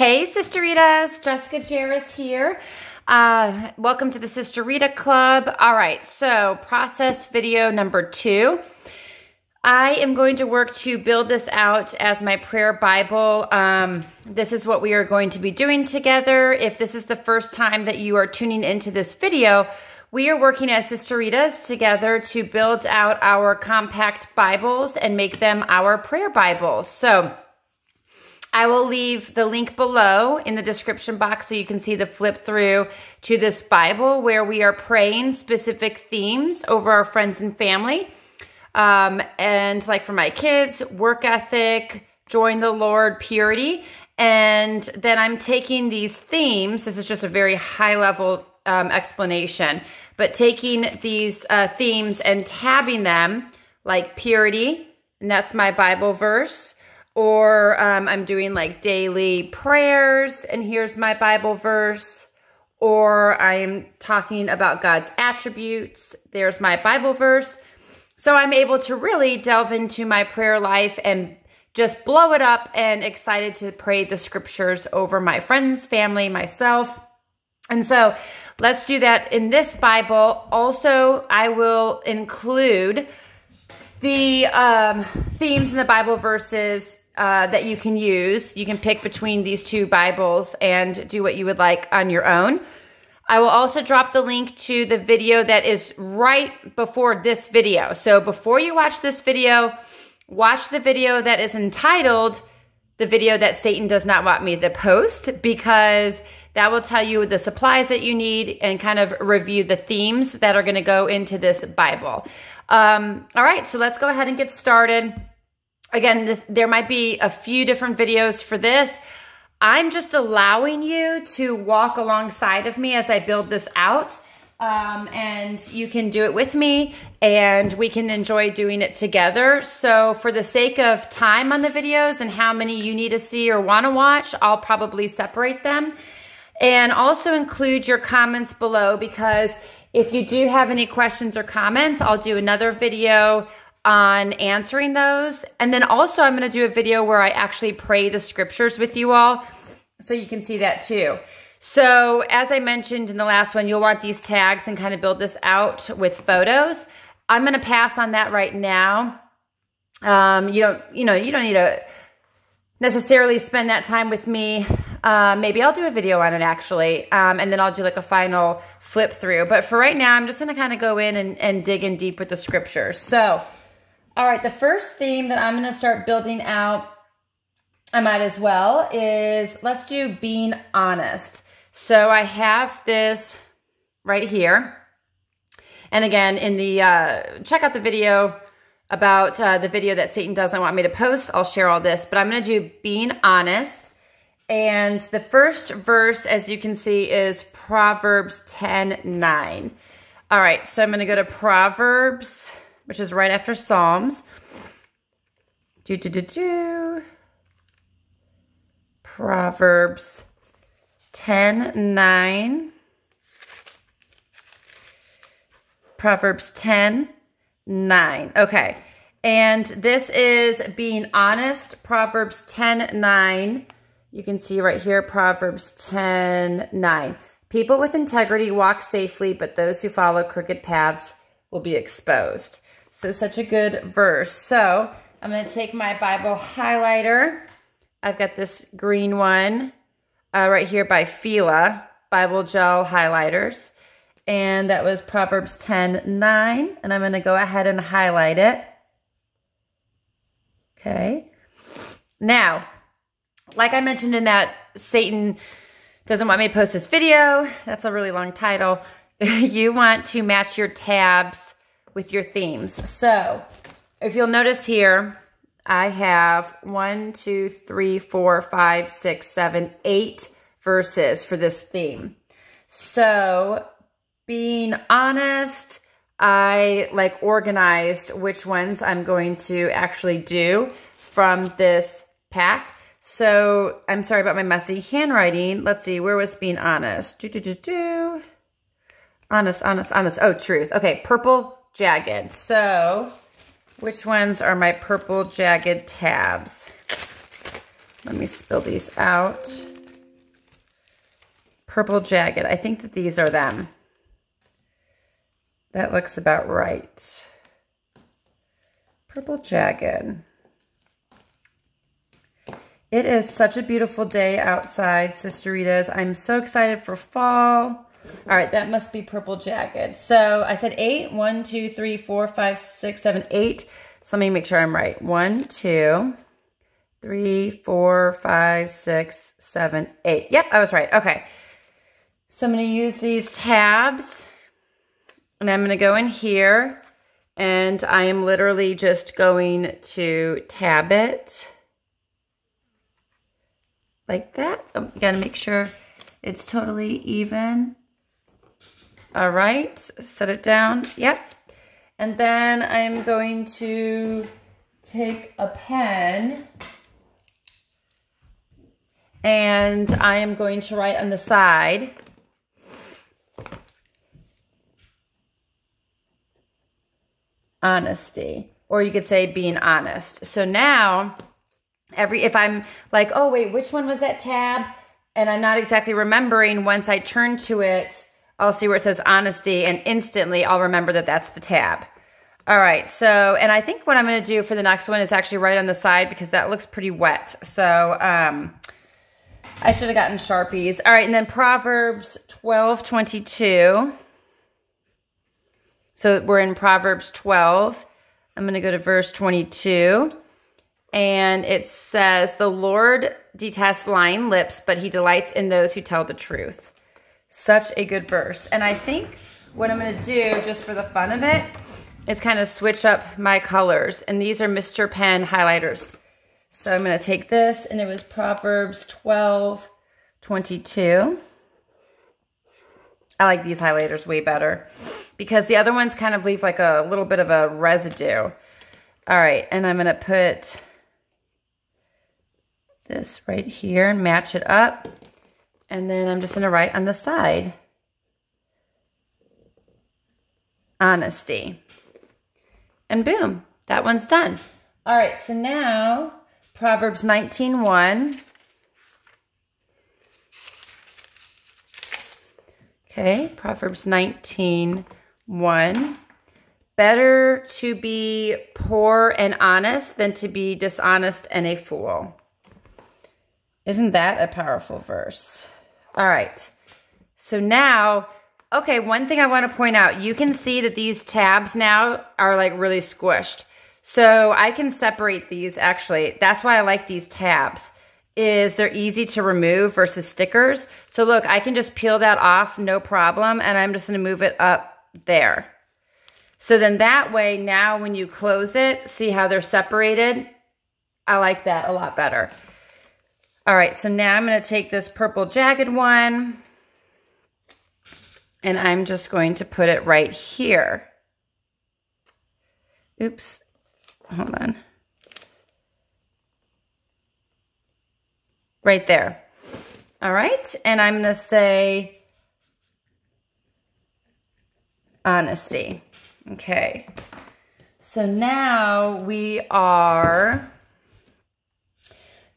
Hey, Sisteritas, Jessica Jarris here. Uh, welcome to the Sisterita Club. All right, so process video number two. I am going to work to build this out as my prayer Bible. Um, this is what we are going to be doing together. If this is the first time that you are tuning into this video, we are working as Sisteritas together to build out our compact Bibles and make them our prayer Bibles. So I will leave the link below in the description box so you can see the flip through to this Bible where we are praying specific themes over our friends and family. Um, and like for my kids, work ethic, join the Lord, purity. And then I'm taking these themes. This is just a very high level um, explanation, but taking these uh, themes and tabbing them like purity, and that's my Bible verse. Or um, I'm doing like daily prayers, and here's my Bible verse. Or I'm talking about God's attributes. There's my Bible verse. So I'm able to really delve into my prayer life and just blow it up and excited to pray the scriptures over my friends, family, myself. And so let's do that in this Bible. Also, I will include the um, themes in the Bible verses uh, that you can use. You can pick between these two Bibles and do what you would like on your own. I will also drop the link to the video that is right before this video. So before you watch this video, watch the video that is entitled the video that Satan does not want me to post because that will tell you the supplies that you need and kind of review the themes that are going to go into this Bible. Um, all right, so let's go ahead and get started. Again, this, there might be a few different videos for this. I'm just allowing you to walk alongside of me as I build this out. Um, and you can do it with me and we can enjoy doing it together. So for the sake of time on the videos and how many you need to see or want to watch, I'll probably separate them. And also include your comments below because if you do have any questions or comments, I'll do another video on answering those. And then also I'm going to do a video where I actually pray the scriptures with you all so you can see that too. So as I mentioned in the last one, you'll want these tags and kind of build this out with photos. I'm going to pass on that right now. Um, you don't, you know, you don't need to necessarily spend that time with me. Uh, maybe I'll do a video on it actually. Um, and then I'll do like a final flip through. But for right now, I'm just going to kind of go in and, and dig in deep with the scriptures. So all right, the first theme that I'm going to start building out, I might as well, is let's do being honest. So I have this right here. And again, in the, uh, check out the video about uh, the video that Satan doesn't want me to post. I'll share all this, but I'm going to do being honest. And the first verse, as you can see, is Proverbs 10, 9. All right, so I'm going to go to Proverbs which is right after Psalms. Do, do, do, do. Proverbs 10, 9. Proverbs 10, 9. Okay. And this is being honest. Proverbs 10, 9. You can see right here, Proverbs 10, 9. People with integrity walk safely, but those who follow crooked paths will be exposed. So such a good verse. So I'm going to take my Bible highlighter. I've got this green one uh, right here by Fila Bible Gel Highlighters. And that was Proverbs 10, 9. And I'm going to go ahead and highlight it. Okay. Now, like I mentioned in that Satan doesn't want me to post this video. That's a really long title. you want to match your tabs with your themes. So if you'll notice here, I have one, two, three, four, five, six, seven, eight verses for this theme. So being honest, I like organized which ones I'm going to actually do from this pack. So I'm sorry about my messy handwriting. Let's see, where was being honest? Do, do, do, do. Honest, honest, honest. Oh, truth. Okay, purple jagged. So which ones are my purple jagged tabs? Let me spill these out. Purple Jagged. I think that these are them. That looks about right. Purple Jagged. It is such a beautiful day outside, Sisteritas. I'm so excited for fall. All right, that must be Purple Jagged. So I said eight. One, two, three, four, five, six, seven, eight. So let me make sure I'm right. One, two, three, four, five, six, seven, eight. Yep, I was right. Okay. So I'm going to use these tabs. And I'm going to go in here. And I am literally just going to tab it like that. Oh, you got to make sure it's totally even. All right, set it down. Yep. And then I'm going to take a pen and I am going to write on the side honesty or you could say being honest. So now every if I'm like, oh wait, which one was that tab? And I'm not exactly remembering, once I turn to it, I'll see where it says honesty and instantly I'll remember that that's the tab. All right, so, and I think what I'm gonna do for the next one is actually right on the side because that looks pretty wet. So, um, I should have gotten Sharpies. All right, and then Proverbs 12, 22. So we're in Proverbs 12. I'm gonna go to verse 22 and it says, The Lord detests lying lips, but he delights in those who tell the truth. Such a good verse. And I think what I'm going to do, just for the fun of it, is kind of switch up my colors. And these are Mr. Pen highlighters. So I'm going to take this, and it was Proverbs 12, 22. I like these highlighters way better because the other ones kind of leave like a little bit of a residue. All right, and I'm going to put this right here and match it up. And then I'm just going to write on the side, honesty. And boom, that one's done. All right, so now Proverbs 19.1. Okay, Proverbs 19.1. Better to be poor and honest than to be dishonest and a fool. Isn't that a powerful verse? All right. So now, okay, one thing I want to point out, you can see that these tabs now are like really squished. So I can separate these actually. That's why I like these tabs is they're easy to remove versus stickers. So look, I can just peel that off, no problem. And I'm just gonna move it up there. So then that way, now when you close it, see how they're separated? I like that a lot better. All right, so now I'm going to take this purple jagged one and I'm just going to put it right here. Oops, hold on. Right there. All right, and I'm going to say honesty. Okay, so now we are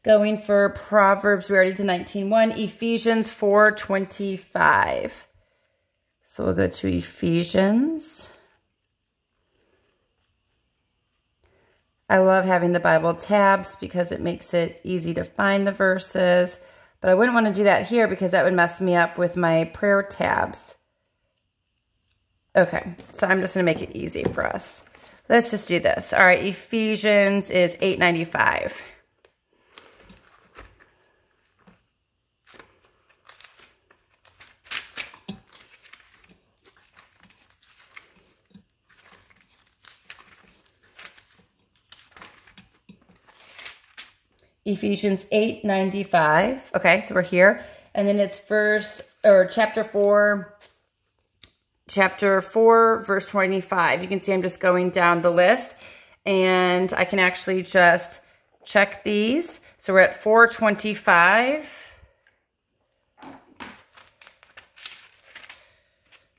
Going for Proverbs, we already did 19.1. Ephesians 4.25. So we'll go to Ephesians. I love having the Bible tabs because it makes it easy to find the verses. But I wouldn't want to do that here because that would mess me up with my prayer tabs. Okay, so I'm just going to make it easy for us. Let's just do this. All right, Ephesians is 895. Ephesians 8 95. Okay, so we're here. And then it's verse or chapter 4, chapter 4, verse 25. You can see I'm just going down the list and I can actually just check these. So we're at 425.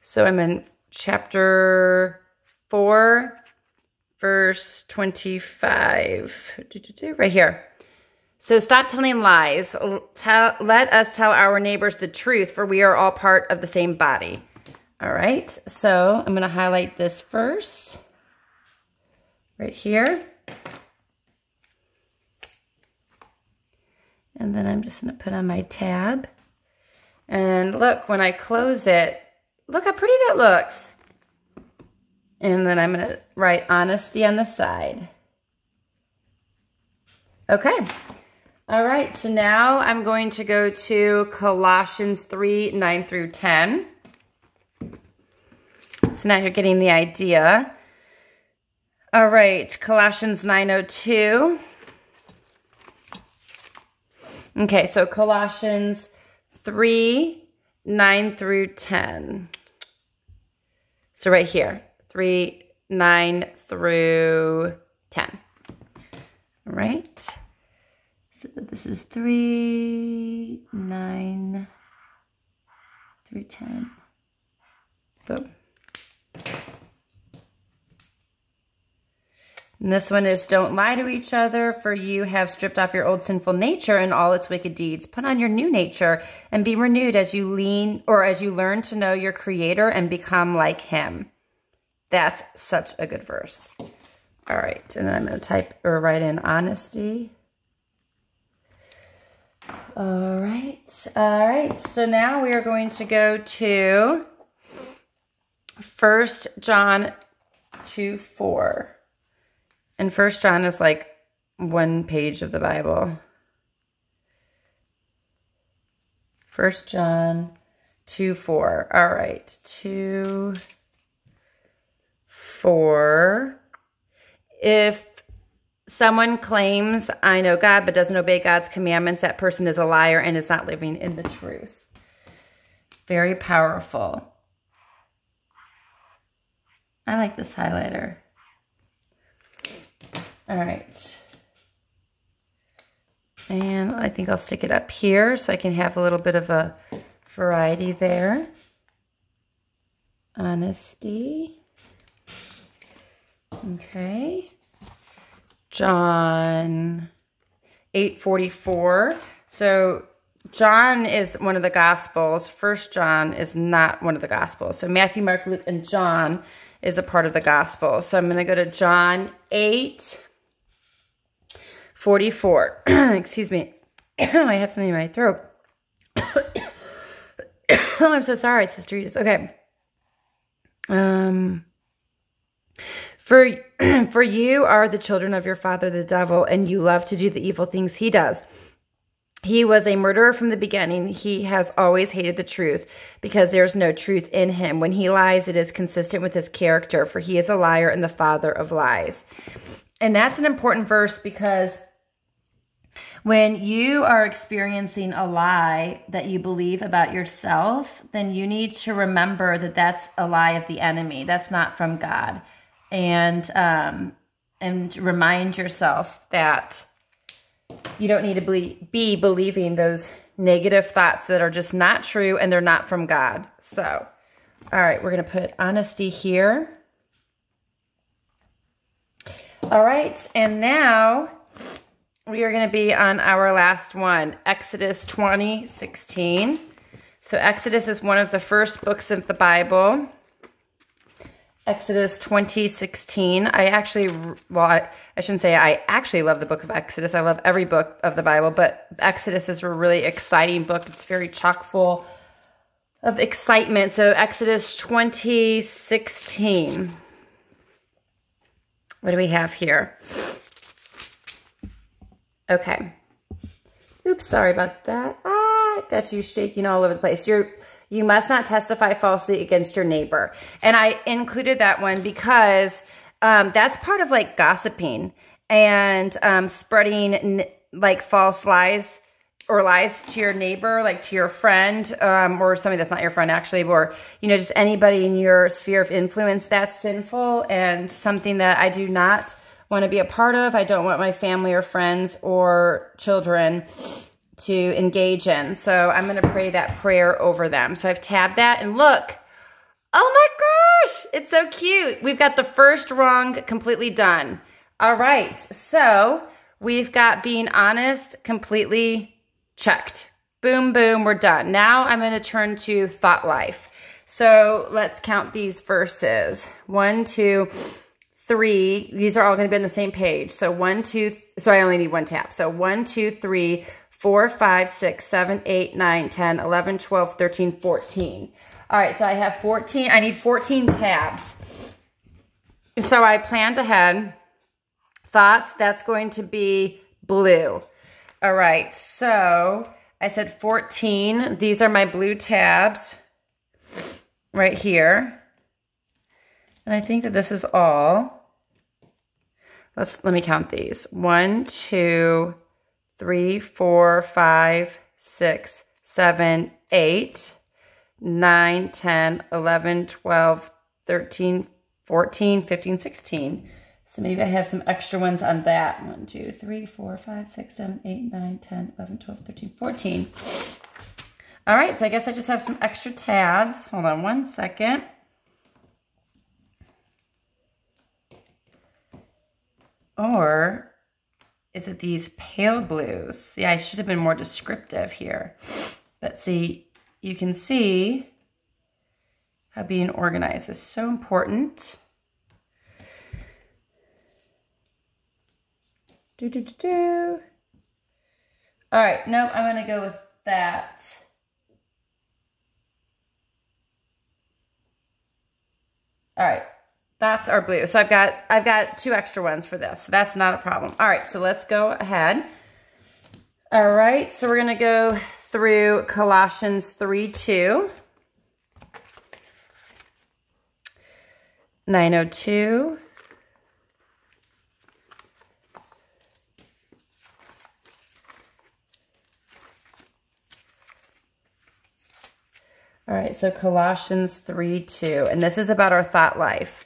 So I'm in chapter 4, verse 25. Right here. So stop telling lies. Tell, let us tell our neighbors the truth, for we are all part of the same body. All right, so I'm going to highlight this first, right here. And then I'm just going to put on my tab. And look, when I close it, look how pretty that looks. And then I'm going to write honesty on the side. Okay. All right, so now I'm going to go to Colossians 3, 9 through 10. So now you're getting the idea. All right, Colossians 9.02. Okay, so Colossians 3, 9 through 10. So right here, 3, 9 through 10. All right. So this is 3, 9 through 10. Boom. And this one is don't lie to each other, for you have stripped off your old sinful nature and all its wicked deeds. Put on your new nature and be renewed as you lean or as you learn to know your creator and become like him. That's such a good verse. All right, and then I'm going to type or write in honesty. All right, all right. So now we are going to go to First John 2, 4. And First John is like one page of the Bible. First John 2, 4. All right, 2, 4. If someone claims, I know God, but doesn't obey God's commandments, that person is a liar and is not living in the truth. Very powerful. I like this highlighter. All right. And I think I'll stick it up here so I can have a little bit of a variety there. Honesty. Okay. John 844. So John is one of the Gospels. First John is not one of the Gospels. So Matthew, Mark, Luke, and John is a part of the Gospel. So I'm going to go to John 8 44. Excuse me. I have something in my throat. oh, I'm so sorry, Sisteritas. Okay. Um, for, for you are the children of your father, the devil, and you love to do the evil things he does. He was a murderer from the beginning. He has always hated the truth because there's no truth in him. When he lies, it is consistent with his character, for he is a liar and the father of lies. And that's an important verse because when you are experiencing a lie that you believe about yourself, then you need to remember that that's a lie of the enemy. That's not from God and um, and remind yourself that you don't need to be, be believing those negative thoughts that are just not true and they're not from God. So, all right, we're going to put honesty here. All right, and now we are going to be on our last one, Exodus 20, 16. So Exodus is one of the first books of the Bible. Exodus 2016. I actually, well, I, I, shouldn't say I actually love the book of Exodus. I love every book of the Bible, but Exodus is a really exciting book. It's very chock full of excitement. So Exodus 2016. What do we have here? Okay. Oops, sorry about that. Ah, got you shaking all over the place. You're you must not testify falsely against your neighbor. And I included that one because um, that's part of like gossiping and um, spreading like false lies or lies to your neighbor, like to your friend, um, or somebody that's not your friend actually, or, you know, just anybody in your sphere of influence, that's sinful and something that I do not want to be a part of. I don't want my family or friends or children to engage in. So I'm going to pray that prayer over them. So I've tabbed that and look, oh my gosh, it's so cute. We've got the first wrong completely done. All right, so we've got being honest completely checked. Boom, boom, we're done. Now I'm going to turn to thought life. So let's count these verses. One, two, three. These are all going to be on the same page. So one, two, so I only need one tap. So one, two, three, four, five, six, seven, eight, nine, 10, 11, 12, 13, 14. All right, so I have 14. I need 14 tabs. So I planned ahead. Thoughts, that's going to be blue. All right, so I said 14. These are my blue tabs right here. And I think that this is all. Let's let me count these. One, two, three, four, five, six, seven, eight, nine, 10, 11, 12, 13, 14, 15, 16. So maybe I have some extra ones on that. 1, 2, 3, 4, 5, 6, 7, 8, 9, 10, 11, 12, 13, 14. All right, so I guess I just have some extra tabs. Hold on one second. Or is it these pale blues? See, I should have been more descriptive here. But see, you can see how being organized is so important. Do, do, do, do. All right, nope, I'm going to go with that. All right, that's our blue. So I've got, I've got two extra ones for this. So that's not a problem. All right, so let's go ahead. All right, so we're going to go through Colossians 3, 2. 902. All right, so Colossians 3, 2. And this is about our thought life.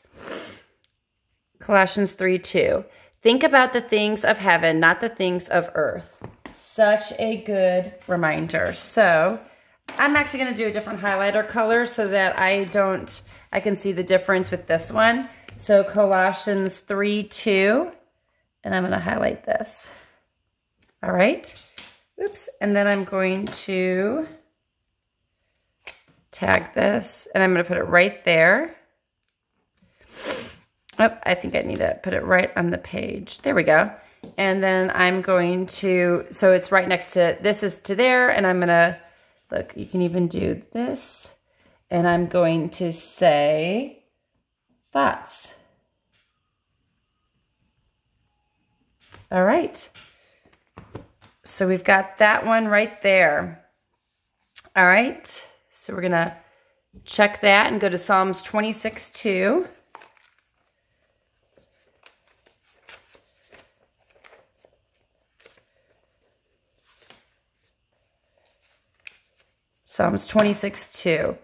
Colossians 3, 2. Think about the things of heaven, not the things of earth. Such a good reminder. So I'm actually going to do a different highlighter color so that I don't, I can see the difference with this one. So Colossians 3, 2. And I'm going to highlight this. All right. Oops. And then I'm going to tag this, and I'm going to put it right there. Oh, I think I need to put it right on the page. There we go. And then I'm going to, so it's right next to, this is to there, and I'm to, look, you can even do this. And I'm going to say thoughts. All right. So we've got that one right there. All right. So we're going to check that and go to Psalms 26, 2. Psalms 26, 2.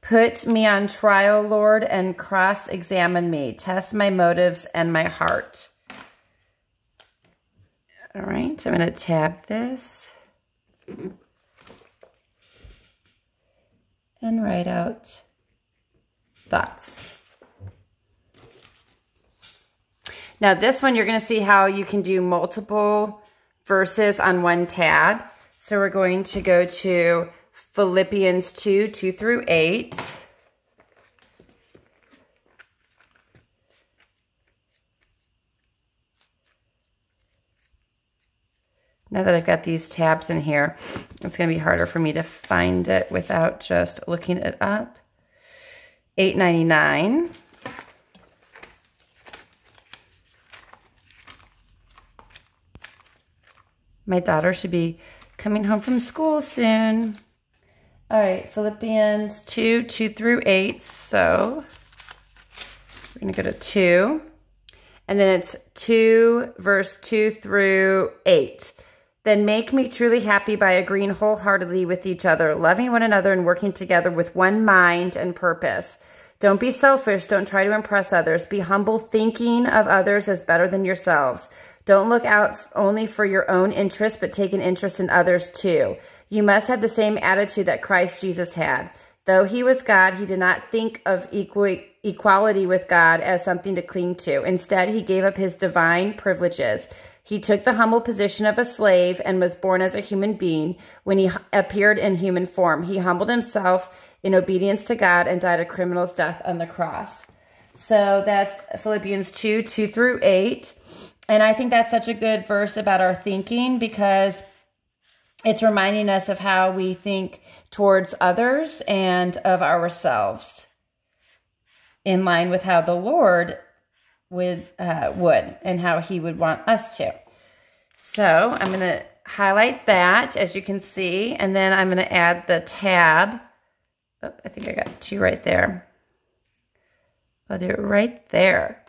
Put me on trial, Lord, and cross-examine me. Test my motives and my heart. All right, I'm going to tab this. and write out thoughts. Now this one, you're going to see how you can do multiple verses on one tab. So we're going to go to Philippians 2, 2 through 8. Now that I've got these tabs in here, it's going to be harder for me to find it without just looking it up. $8.99. My daughter should be coming home from school soon. All right, Philippians 2, 2 through 8. So we're going to go to 2. And then it's 2, verse 2 through 8. Then make me truly happy by agreeing wholeheartedly with each other, loving one another, and working together with one mind and purpose. Don't be selfish. Don't try to impress others. Be humble, thinking of others as better than yourselves. Don't look out only for your own interest, but take an interest in others too. You must have the same attitude that Christ Jesus had. Though he was God, he did not think of equal, equality with God as something to cling to. Instead, he gave up his divine privileges. He took the humble position of a slave and was born as a human being. When he appeared in human form, he humbled himself in obedience to God and died a criminal's death on the cross. So that's Philippians 2 2 through 8. And I think that's such a good verse about our thinking because it's reminding us of how we think towards others and of ourselves in line with how the Lord would uh, would and how he would want us to. So I'm going to highlight that as you can see and then I'm going to add the tab. Oh, I think I got two right there. I'll do it right there.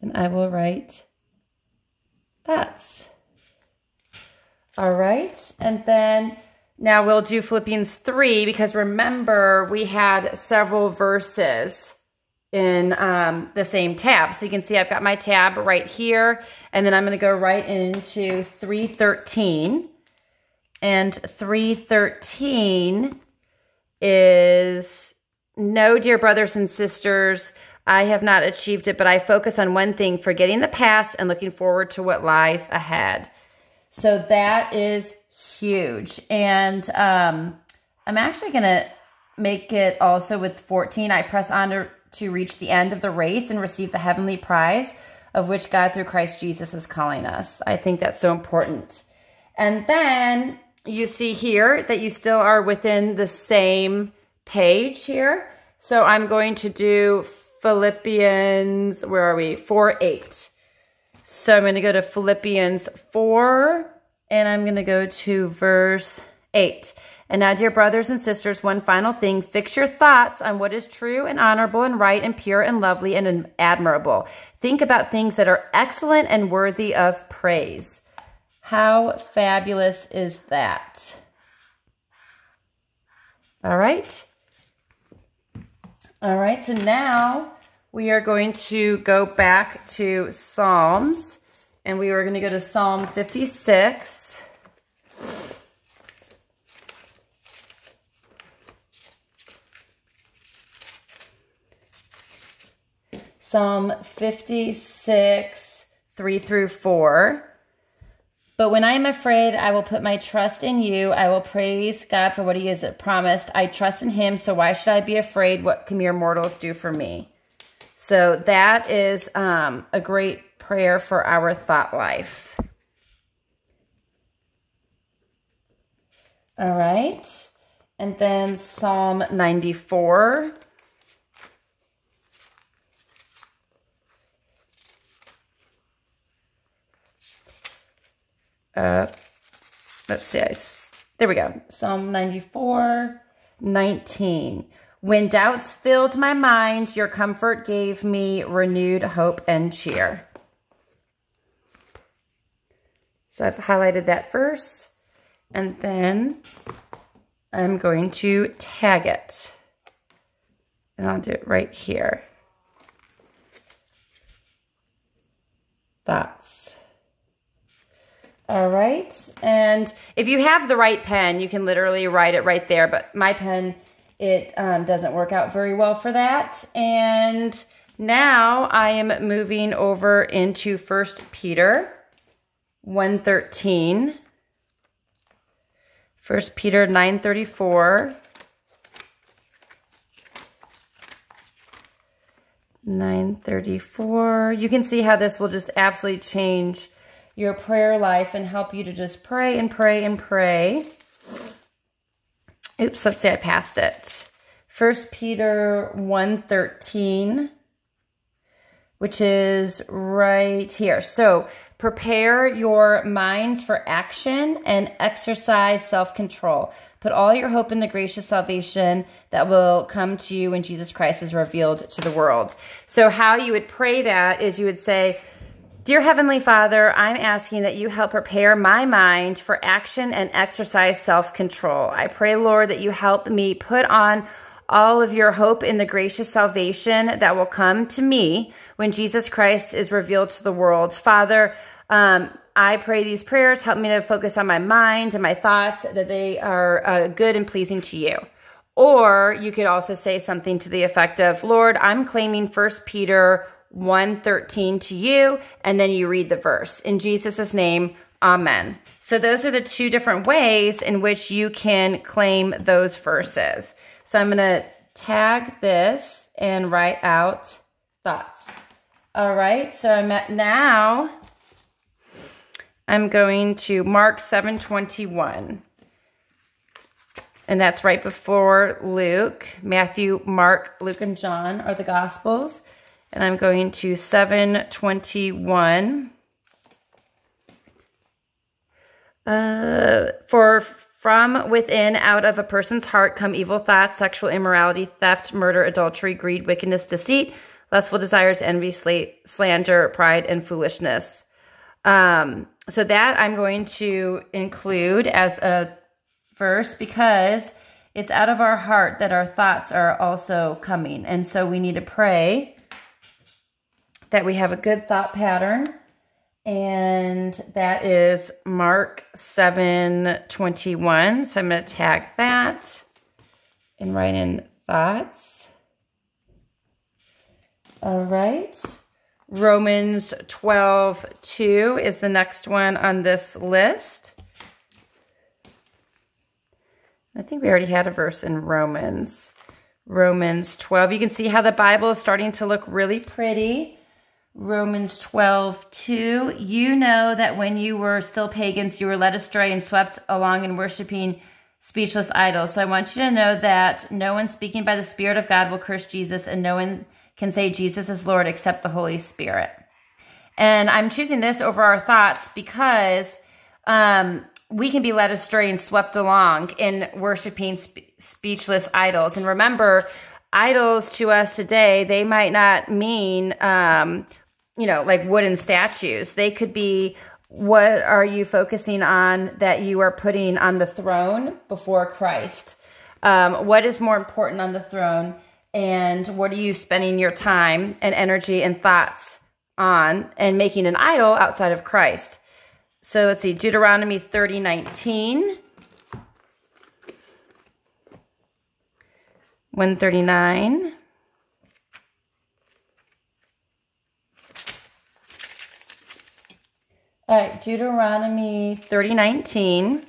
And I will write that's. All right. And then now we'll do Philippians 3 because remember we had several verses in um, the same tab. So you can see I've got my tab right here. And then I'm going to go right into 313. And 313 is, no, dear brothers and sisters, I have not achieved it, but I focus on one thing, forgetting the past and looking forward to what lies ahead. So that is huge. And um, I'm actually going to make it also with 14. I press on to, to reach the end of the race and receive the heavenly prize of which God through Christ Jesus is calling us. I think that's so important. And then you see here that you still are within the same page here. So I'm going to do Philippians, where are we? 4, 8. So I'm going to go to Philippians 4, and I'm going to go to verse 8. And now, dear brothers and sisters, one final thing. Fix your thoughts on what is true and honorable and right and pure and lovely and admirable. Think about things that are excellent and worthy of praise. How fabulous is that? All right. All right, so now we are going to go back to Psalms, and we are going to go to Psalm 56. Psalm 56, 3 through 4. But when I am afraid, I will put my trust in you. I will praise God for what he has promised. I trust in him, so why should I be afraid? What can mere mortals do for me? So that is um, a great prayer for our thought life. All right. And then Psalm 94. Uh, let's see, I, there we go. Psalm 94, 19. When doubts filled my mind, your comfort gave me renewed hope and cheer. So I've highlighted that verse, and then I'm going to tag it. And I'll do it right here. That's all right. And if you have the right pen, you can literally write it right there. But my pen, it um, doesn't work out very well for that. And now I am moving over into First Peter 113. First Peter 934. 934. You can see how this will just absolutely change your prayer life and help you to just pray and pray and pray. Oops, let's say I passed it. First Peter 1.13, which is right here. So prepare your minds for action and exercise self-control. Put all your hope in the gracious salvation that will come to you when Jesus Christ is revealed to the world. So how you would pray that is you would say, Dear Heavenly Father, I'm asking that you help prepare my mind for action and exercise self-control. I pray, Lord, that you help me put on all of your hope in the gracious salvation that will come to me when Jesus Christ is revealed to the world. Father, um, I pray these prayers. Help me to focus on my mind and my thoughts, that they are uh, good and pleasing to you. Or you could also say something to the effect of, Lord, I'm claiming First Peter 113 to you, and then you read the verse. In Jesus' name, amen. So those are the two different ways in which you can claim those verses. So I'm going to tag this and write out thoughts. All right, so I'm at now, I'm going to Mark 721. And that's right before Luke. Matthew, Mark, Luke, and John are the Gospels. And I'm going to 721. Uh, for from within, out of a person's heart, come evil thoughts, sexual immorality, theft, murder, adultery, greed, wickedness, deceit, lustful desires, envy, slander, pride, and foolishness. Um, so that I'm going to include as a verse because it's out of our heart that our thoughts are also coming. And so we need to pray that we have a good thought pattern. And that is Mark 721. So I'm going to tag that and write in thoughts. All right. Romans 12 2 is the next one on this list. I think we already had a verse in Romans. Romans 12. You can see how the Bible is starting to look really pretty. Romans 12, 2. You know that when you were still pagans, you were led astray and swept along in worshiping speechless idols. So I want you to know that no one speaking by the Spirit of God will curse Jesus, and no one can say Jesus is Lord except the Holy Spirit. And I'm choosing this over our thoughts because um, we can be led astray and swept along in worshiping spe- speechless idols. And remember, idols to us today, they might not mean um, you know, like wooden statues. They could be what are you focusing on that you are putting on the throne before Christ? Um, what is more important on the throne? And what are you spending your time and energy and thoughts on and making an idol outside of Christ? So let's see, Deuteronomy 30, 19. 139. All right, Deuteronomy 30:19.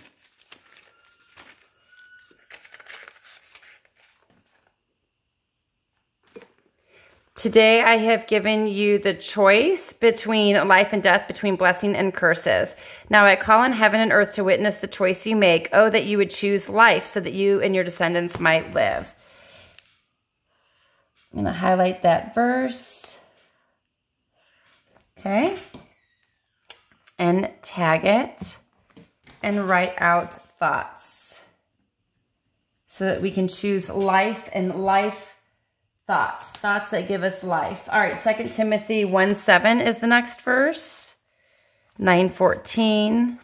Today I have given you the choice between life and death, between blessing and curses. Now I call on heaven and earth to witness the choice you make. Oh, that you would choose life so that you and your descendants might live. I'm going to highlight that verse. Okay and tag it and write out thoughts so that we can choose life and life thoughts, thoughts that give us life. All right, Second Timothy 1 7 is the next verse. 914.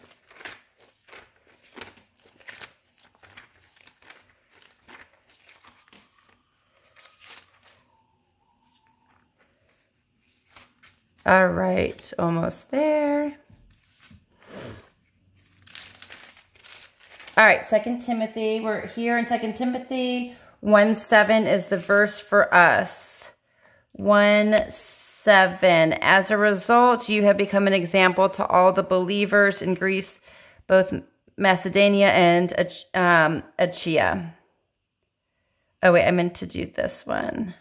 All right, almost there. All right, Second Timothy. We're here in Second Timothy. 1 7 is the verse for us. 1 7. As a result, you have become an example to all the believers in Greece, both Macedonia and um, Achaia. Oh, wait, I meant to do this one.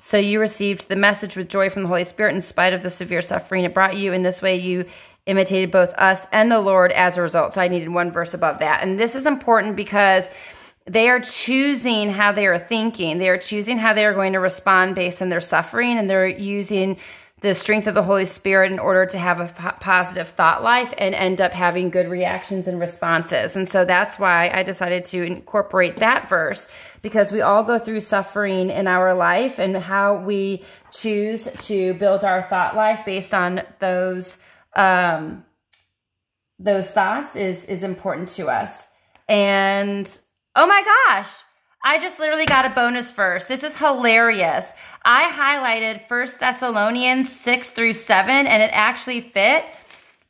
So you received the message with joy from the Holy Spirit in spite of the severe suffering it brought you. In this way, you imitated both us and the Lord as a result. So I needed one verse above that. And this is important because they are choosing how they are thinking. They are choosing how they are going to respond based on their suffering, and they're using the strength of the Holy Spirit in order to have a positive thought life and end up having good reactions and responses. And so that's why I decided to incorporate that verse because we all go through suffering in our life and how we choose to build our thought life based on those um, those thoughts is is important to us. And oh my gosh, I just literally got a bonus verse. This is hilarious. I highlighted First Thessalonians 6 through 7 and it actually fit.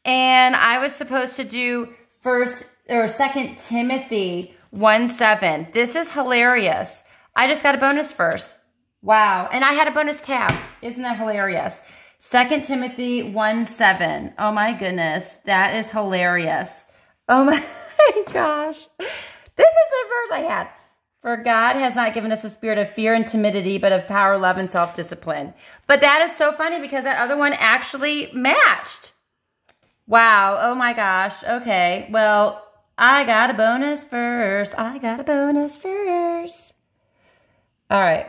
And I was supposed to do first or second Timothy 1 7. This is hilarious. I just got a bonus verse. Wow. And I had a bonus tab. Isn't that hilarious? 2 Timothy 1 7. Oh my goodness. That is hilarious. Oh my gosh. This is the verse I had. For God has not given us a spirit of fear and timidity, but of power, love, and self-discipline. But that is so funny because that other one actually matched. Wow. Oh my gosh. Okay. Well, I got a bonus verse. I got a bonus verse. All right.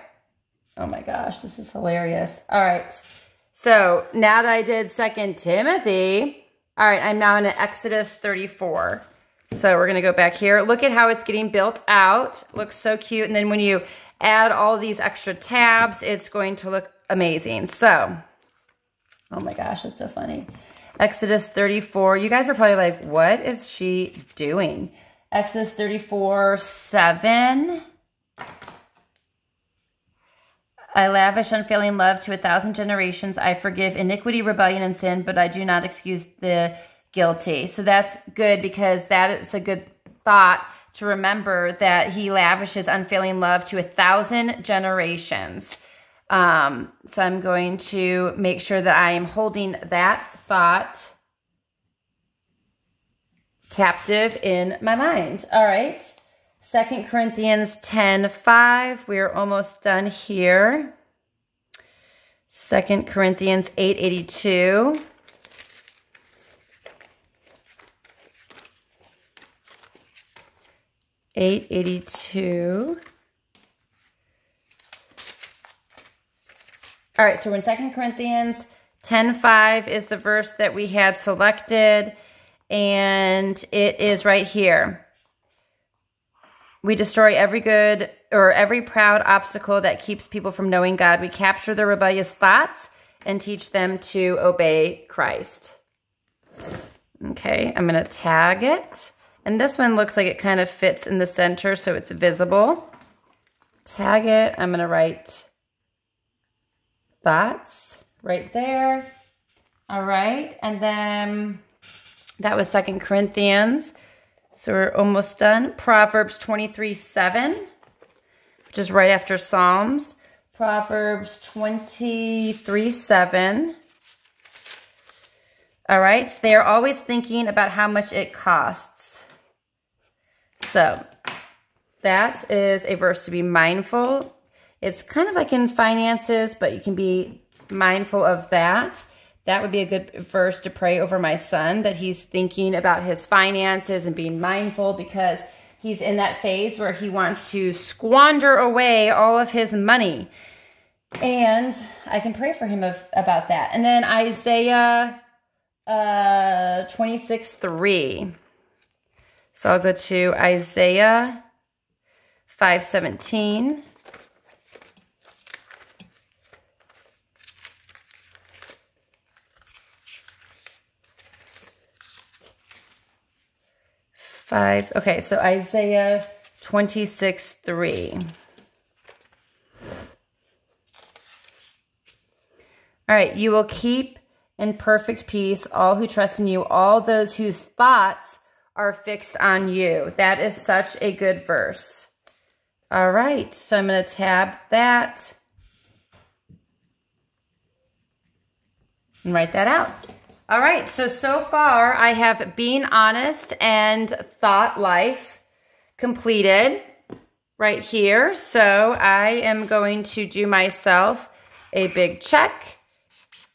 Oh my gosh. This is hilarious. All right. So now that I did Second Timothy, all right, I'm now in Exodus 34. So we're going to go back here. Look at how it's getting built out. Looks so cute. And then when you add all these extra tabs, it's going to look amazing. So, oh my gosh, it's so funny. Exodus 34. You guys are probably like, what is she doing? Exodus 34, 7. I lavish unfailing love to a thousand generations. I forgive iniquity, rebellion, and sin, but I do not excuse the guilty. So that's good because that is a good thought to remember that he lavishes unfailing love to a thousand generations. Um, so I'm going to make sure that I am holding that thought captive in my mind. All right. Second Corinthians 10, 5. We're almost done here. Second Corinthians 8, 82. Eight eighty two. All right, so we're in Second Corinthians 10.5 is the verse that we had selected, and it is right here. We destroy every good or every proud obstacle that keeps people from knowing God. We capture their rebellious thoughts and teach them to obey Christ. Okay, I'm going to tag it. And this one looks like it kind of fits in the center so it's visible. Tag it. I'm going to write thoughts right there. All right, and then that was Second Corinthians. So we're almost done. Proverbs 23, 7, which is right after Psalms. Proverbs 23, 7. All right, they are always thinking about how much it costs. So that is a verse to be mindful. It's kind of like in finances, but you can be mindful of that that would be a good verse to pray over my son that he's thinking about his finances and being mindful because he's in that phase where he wants to squander away all of his money. And I can pray for him of, about that. And then Isaiah uh, 26 3. So I'll go to Isaiah 517. Five. Okay, so Isaiah 26, 3. All right, you will keep in perfect peace all who trust in you, all those whose thoughts are fixed on you. That is such a good verse. All right, so I'm going to tab that and write that out. All right, so, so far I have Being Honest and Thought Life completed right here. So I am going to do myself a big check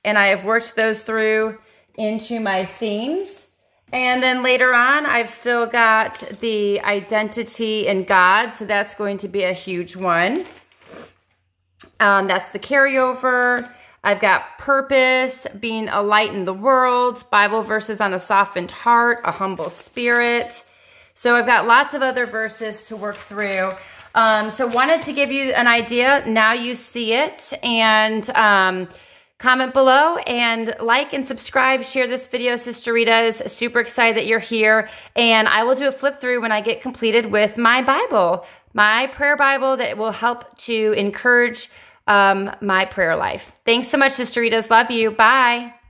and I have worked those through into my themes. And then later on, I've still got the identity in God. So that's going to be a huge one. Um, that's the carryover. I've got purpose, being a light in the world, Bible verses on a softened heart, a humble spirit. So I've got lots of other verses to work through. Um, so wanted to give you an idea. Now you see it. And um, comment below and like and subscribe. Share this video. Sisterita is super excited that you're here. And I will do a flip through when I get completed with my Bible, my prayer Bible that will help to encourage um, my prayer life. Thanks so much, Sisteritas. Love you. Bye.